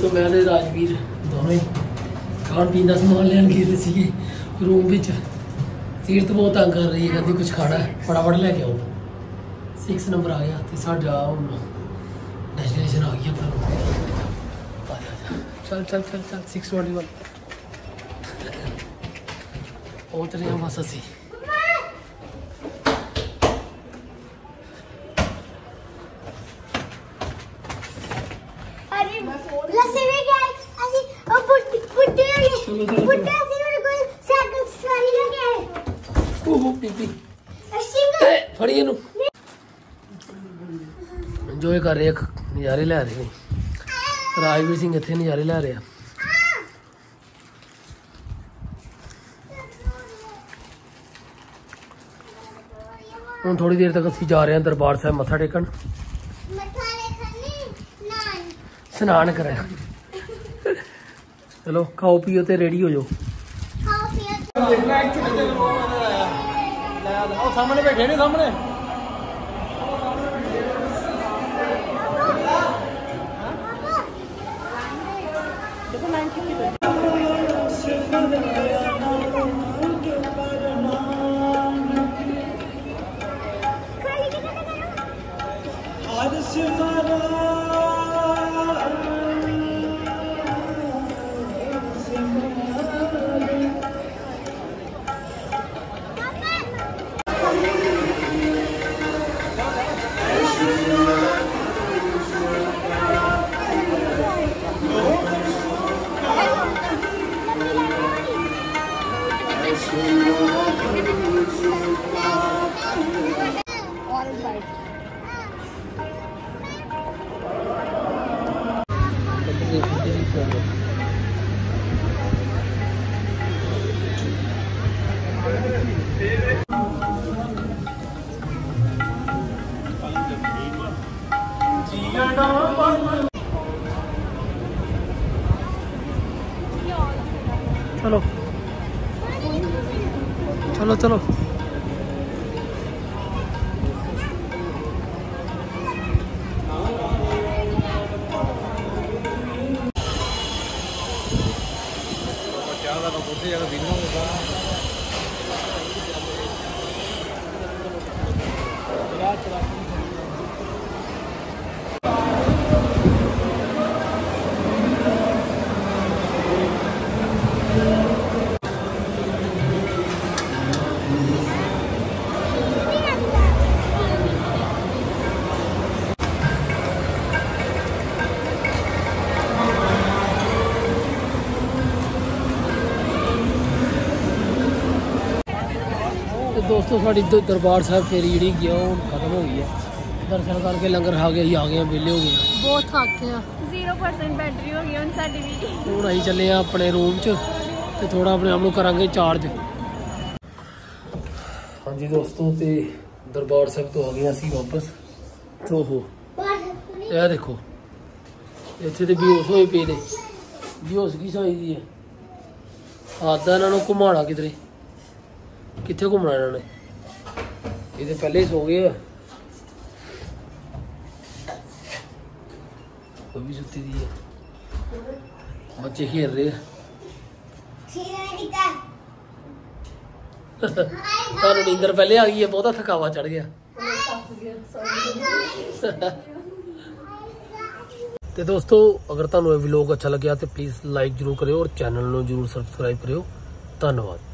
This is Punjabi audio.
ਦੋਸਤੋ ਮੈਂ ਤੇ ਰਾਜਵੀਰ ਦੋਨੋਂ ਹੀ ਖਾਣ ਪੀਣ ਦਾ ਸਮਾਨ ਲੈਣ ਗਏ ਤੇ ਸੀਗੇ ਰੂਮ ਵਿੱਚ। ਸੀਰਤ ਬਹੁਤ ਤੰਗ ਕਰ ਰਹੀ ਹੈ ਕਹਿੰਦੀ ਕੁਝ ਖਾਣਾ ਹੈ ਫਟਾਫਟ ਲੈ ਕੇ ਆਓ। 6 ਨੰਬਰ ਆ ਗਿਆ ਤੇ ਸਾਡਾ ਹੁਣ ਡੈਸਟੀਨੇਸ਼ਨ ਆ ਗਈ ਆਪਣਾ। room। ਆ ਜਾ, ਆ ਚੱਲ ਚੱਲ ਚੱਲ ਚੱਲ 621 ਪਹੁੰਚ ਰਹੇ ਹਾਂ ਬਸ ਅਸੀਂ ਅਰੇ ਲੱਸੀ ਵੀ ਗਿਆ ਅਸੀਂ ਉਹ ਬੁੱਢੀ ਬੁੱਢੀ ਚਲੋ, ਚਲੋ, ਬੁੱਢਾ ਸੀ ਮੇਰੇ ਕੋਲ ਸਾਈਕਲ ਸਵਾਰੀ ਲੈ ਕੇ ਆਏ ਓਹ ਬੀਬੀ। ਅਸੀਂ ਏ, ਫੜੀ ਇਹਨੂੰ। ਇੰਜੋਏ ਕਰ ਰਹੇ ਨਜ਼ਾਰੇ ਲੈ ਰਹੇ ਨੇ ਰਾਜਵੀਰ ਸਿੰਘ ਇੱਥੇ ਨਜ਼ਾਰੇ ਲੈ ਰਿਹਾ। ਹੁਣ ਥੋੜੀ ਦੇਰ ਤੱਕ ਅਸੀਂ ਜਾ ਰਹੇ ਹਾਂ ਦਰਬਾਰ ਸਾਹਿਬ ਮੱਥਾ ਟੇਕਣ। ਮੱਥਾ ਦੇਖਣੀ ਨਾਨ ਇਸ਼ਨਾਨ ਕਰਾਂ ਚਲੋ ਖਾਓ ਪੀਓ ਤੇ ਰੈਡੀ ਹੋ ਜਾਓ। ਖਾਓ ਪੀਓ। ਉਹ ਸਾਹਮਣੇ ਬੈਠੇ ਨੇ ਸਾਹਮਣੇ। 이제 굉장히 좋아요. चलो चलो चलो ਚਾਹ ਦਾ ਕੋਠੇ ਜਾ ਕੇ ਪੀਣਾ ਹੁੰਦਾ ਤੇ। ਦੋਸਤੋ ਸਾਡੀ ਦ- ਦਰਬਾਰ ਸਾਹਿਬ ਫੇਰੀ ਜਿਹੜੀ ਗਿਆ ਉਹ ਖਤਮ ਹੋ ਗਈ ਹੈ ਦਰਸ਼ਨ ਕਰਕੇ ਲੰਗਰ ਖਾ ਕੇ ਅਸੀਂ ਆ ਗਏ ਹਾਂ ਵਿਹਲੇ ਹੋ ਗਏ ਹਾਂ ਬਹੁਤ ਥੱਕ ਆ। 0% ਬੈਟਰੀ ਹੋ ਗਈ ਹੁਣ ਸਾਡੀ ਵੀ। ਹੁਣ ਅਸੀਂ ਚੱਲੇ ਆ ਆਪਣੇ ਰੂਮ 'ਚ ਤੇ ਥੋੜਾ ਆਪਣੇ ਆਪ ਨੂੰ ਕਰਾਂਗੇ ਚਾਰਜ ਹਾਂਜੀ ਦੋਸਤੋ ਤੇ ਦਰਬਾਰ ਸਾਹਿਬ ਤੋਂ ਆ ਗਏ ਅਸੀਂ ਵਾਪਸ। ਓਹੋ ਇਹ ਦੇਖੋ ਇੱਥੇ ਤੇ ਬਿਹੋਸ਼ ਹੋਏ ਪਏ ਨੇ। ਬਿਹੋਸ਼ ਕੀ ਸਾਈ ਦੀ ਹੈ ਆਦਾ ਇਹਨਾਂ ਨੂੰ ਘੁਮਾਣਾ ਕਿਧਰੇ? ਕਿੱਥੇ ਘੁੰਮਣਾ ਇਹਨਾਂ ਨੇ? ਇਹ ਤੇ ਪਹਿਲੇ ਹੀ ਸੋ ਗਏ ਆ। ਉਹ ਵੀ ਸੁੱਤੀ ਦੀ ਹੈ ਬੱਚੇ ਖੇਡ ਰਹੇ ਆ। ਤੁਹਾਨੂੰ ਨੀਂਦਰ ਪਹਿਲੇ ਆ ਗਈ ਹੈ ਬਹੁਤਾ ਥਕਾਵਾ ਚੜ ਗਿਆ। ਤੇ ਦੋਸਤੋ, ਅਗਰ ਤੁਹਾਨੂੰ ਇਹ ਵਲੌਗ ਅੱਛਾ ਲੱਗਿਆ ਤੇ ਪਲੀਜ਼ ਲਾਈਕ ਜਰੂਰ ਕਰਿਓ ਔਰ ਚੈਨਲ ਨੂੰ ਜਰੂਰ ਸਬਸਕ੍ਰਾਈਬ ਕਰਿਓ। ਧੰਨਵਾਦ।